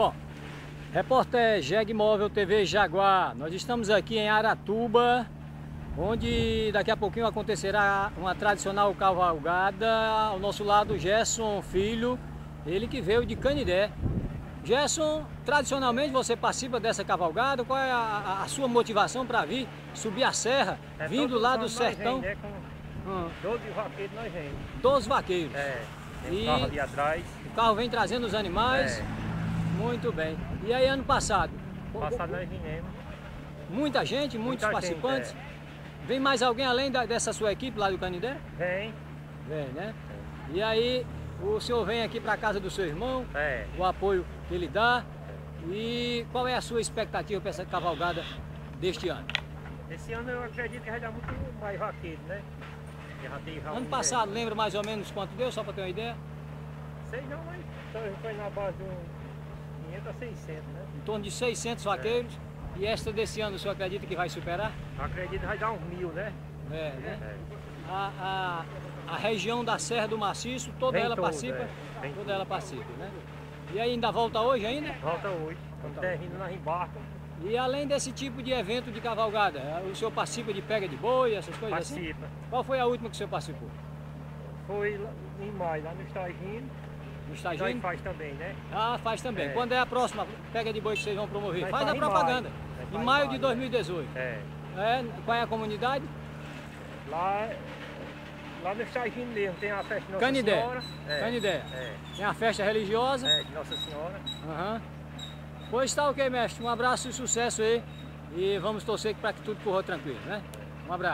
Bom, repórter Jeg Móvel TV Jaguar, nós estamos aqui em Aratuba, onde daqui a pouquinho acontecerá uma tradicional cavalgada. Ao nosso lado, Gerson Filho, ele que veio de Canidé. Gerson, tradicionalmente você participa dessa cavalgada, qual é a, a, sua motivação para vir subir a serra, É, vindo lá do sertão? Vem, né, com Hum, 12 vaqueiros nós vem. dos vaqueiros. É, tem E- carro ali atrás. O carro vem trazendo os animais. É. Muito bem. E aí ano passado? Passado nós viemos. Muita gente, muitos Muita gente, participantes. é. Vem mais alguém além da- dessa sua equipe lá do Canindé? Vem. Vem, né? E aí o senhor vem aqui para casa do seu irmão, É. o apoio que ele dá. E qual é a sua expectativa para essa cavalgada deste ano? Esse ano eu acredito que vai dar muito mais vaqueiro, né? Ano passado, lembra mais ou menos quanto deu, só para ter uma ideia? Sei não, mas foi na base de um 500 a 600, né? Em torno de 600 vaqueiros. E esta desse ano, o senhor acredita que vai superar? Eu acredito que vai dar uns mil, né? É, né? É. A, a, a região da Serra do Maciço, toda Vem ela toda, participa? é. Toda ela participa, né? E ainda volta hoje ainda? Volta hoje. Estamos Volta terreno na embarca. E além desse tipo de evento de cavalgada, o senhor participa de pega de boi, essas coisas assim? Participa. Qual foi a última que o senhor participou? Foi em maio, lá no Estagindo. No estagiário? faz também, né? Ah, faz também. É. Quando é a próxima pega de boi que vocês vão promover? Nós Faz a faz em propaganda. maio. Nós Em faz em maio de maio, 2018. É. É, qual é a comunidade? Lá, lá no Estagindo mesmo tem a festa de Nossa Canidé. Senhora. É. Canidé. É. Tem a festa religiosa. É, de Nossa Senhora. Aham. Pois tá ok, mestre. Um abraço e sucesso aí. E vamos torcer para que tudo corra tranquilo, né? Um abraço.